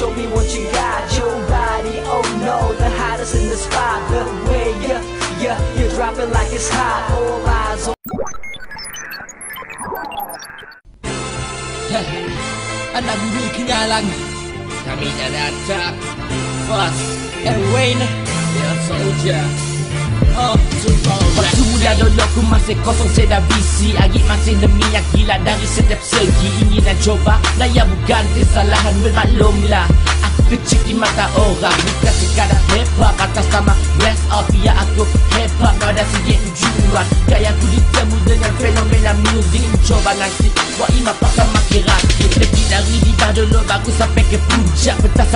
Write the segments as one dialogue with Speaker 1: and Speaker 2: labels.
Speaker 1: show me what you got. Your body, oh no The hottest in the spot. The way you, you, You're dropping like it's hot. All eyes on
Speaker 2: Anak bumi
Speaker 3: Kami dah datang Fast
Speaker 2: And Wayne
Speaker 3: Dear soldier
Speaker 4: Muda dulu aku masih kosong saya dah busy. Agit masih minyak gila dari setiap segi. Ingin nak coba Layar bukan kesalahan bermaklumlah. Aku kecil di mata orang Bukan sekadar hop atas nama Rest of ya aku hip hop Ada sikit tujuan. Gaya aku ditemu dengan fenomena music Coba nanti Buat imam Lebih di dulu baru sampai ke puncak Pentas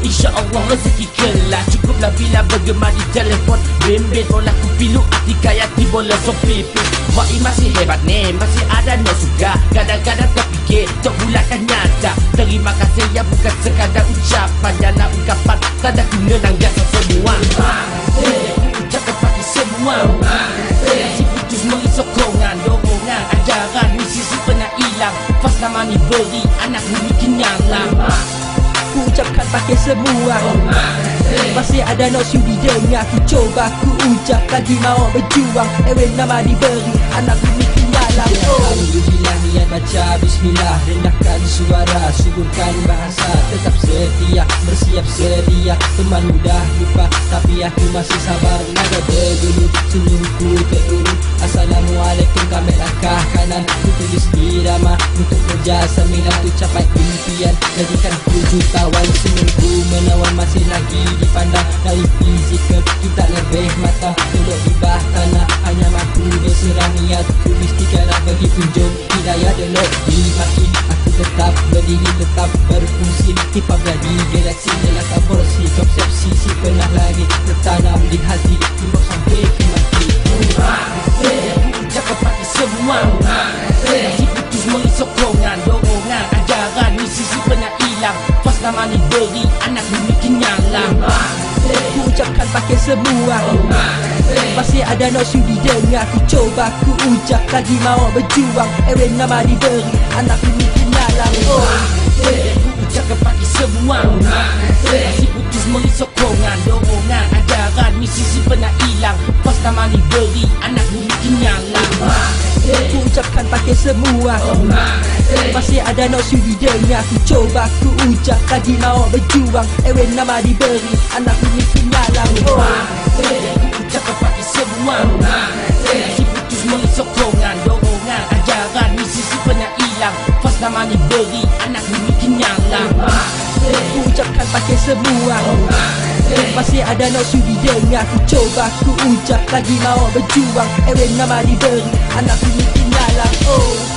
Speaker 4: Insya Allah rezeki kelak Cukuplah bila bergema di telefon. Bimbit bola ku pilu hati kaya ti bola so pipi Wah masih hebat ni Masih ada no suka. Kadang-kadang terfikir Tok bulatkan nyata. Terima kasih ya bukan sekadar ucapan. Jangan ungkapan Tanda ku menang semua. Ucapkan pagi semua sokongan Dorongan. Ajaran Misi si pernah hilang. Pas nama ni beri Anak bumi
Speaker 2: pakai semua Masih ada nak sudi dengar Ku coba ku ucap Lagi mau berjuang. Ewe nama diberi Anak bumi kenyalang Oh
Speaker 5: Alhamdulillah niat baca Bismillah Rendahkan suara Suburkan bahasa. Tetap setia Bersiap sedia. Teman mudah lupa Tapi aku masih sabar. Nada berdulu Senyumku terurut. Assalamualaikum kami langkah kanan. Ku tulis irama Untuk kerja Sambilan tu capai impian. Jadikan ku jutawan Senyumku menawan Masih lagi dipandang. Dari fizikal Kita lebih mata Duduk di bah tanah Hanya mampu berserah niat. Ku mestikanlah bagi kunjung Hidayah delok di hati Aku tetap berdiri Tetap berfungsi. Tipap jadi galaksi Dalam kaborsi Konsepsi si pernah lagi Tertanam di hati. Timbuk sampai ke mati
Speaker 4: Ucapkan pagi semua. Si putus meri sokongan Dorongan ajaran Misi si pernah hilang. Pas nama ni beri Anak bumi kenyang lama
Speaker 2: Ku ucapkan pakai semua. Masih ada nak sudi dengar Ku coba ku ucap Lagi mau berjuang. Ewe nama diberi Anak bumi kenyalang Oh
Speaker 4: Ku ucapkan pagi semua. Si putus meri sokongan Dorongan ajaran Misi si pernah hilang. Pas nama ni beri Anak
Speaker 2: ucapkan pakai semua. Masih ada nak sudi dengar Ku coba ku ucap. Lagi mau berjuang Ewe nama diberi. Anak bumi kenyalang Oh
Speaker 4: Ku ucapkan pagi semua. Si putus meri sokongan Dorongan. Ajaran Misi si hilang. Pas nama ni beri Anak
Speaker 2: Ku ucapkan pakai semua. Masih ada nak sudi dengar Ku coba ku ucap Lagi mau berjuang. Ewe nama diberi Anak bumi kenyalang Oh